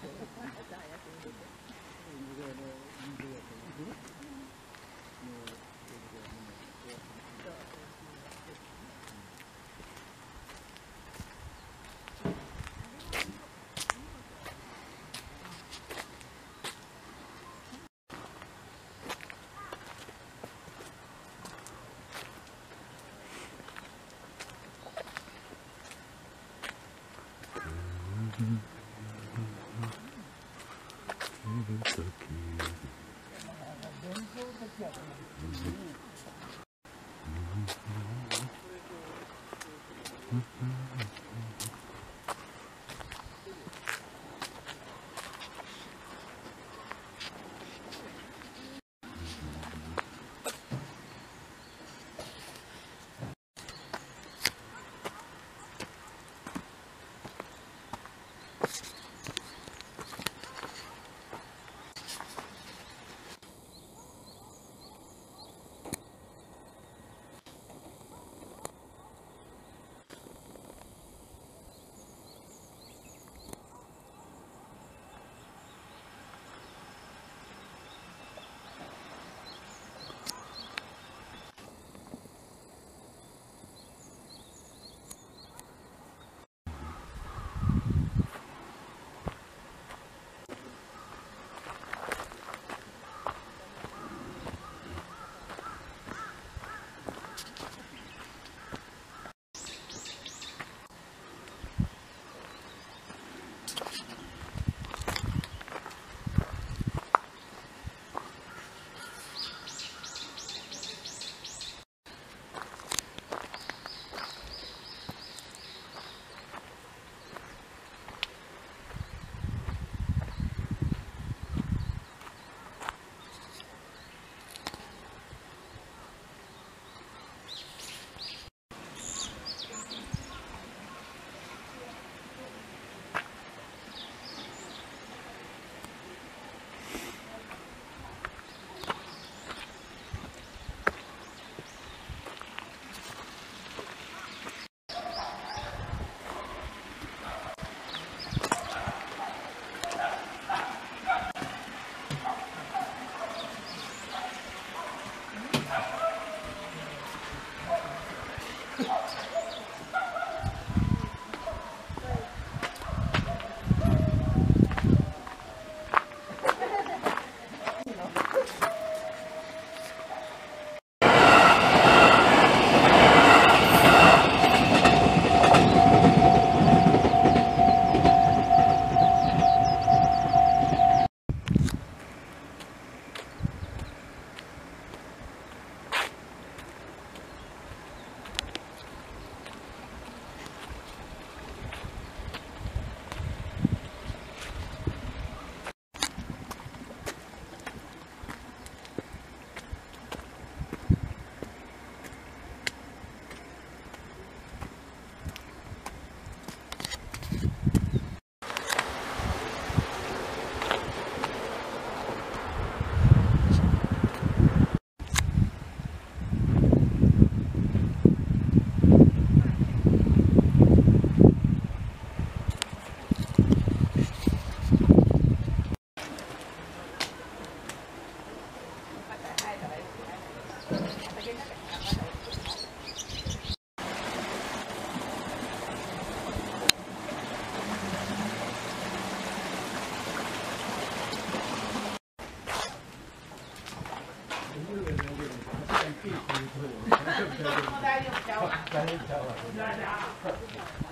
朝早く見てて。我带了，了一张，我了。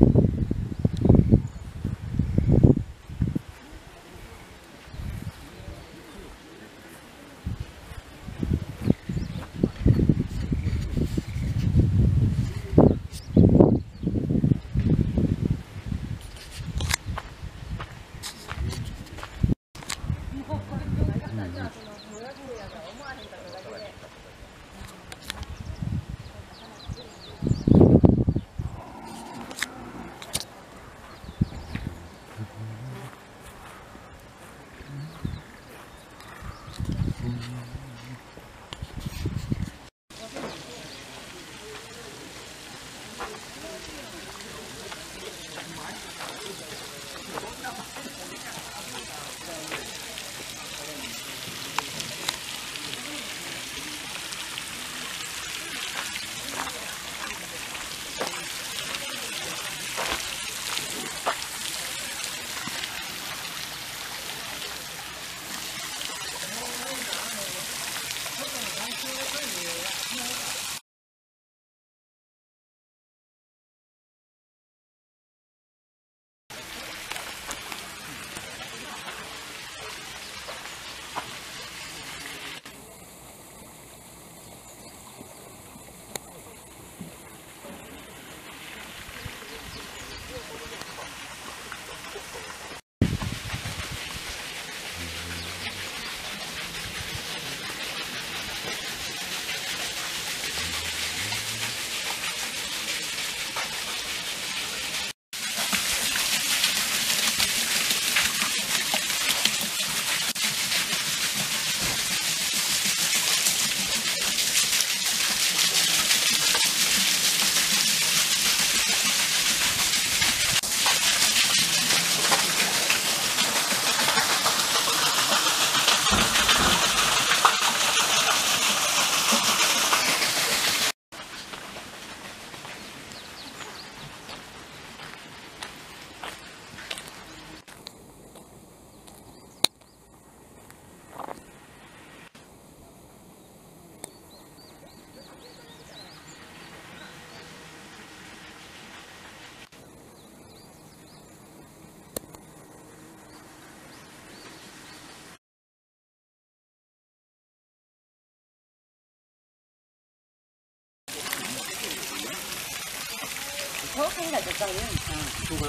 내가짝이랑잘구 별.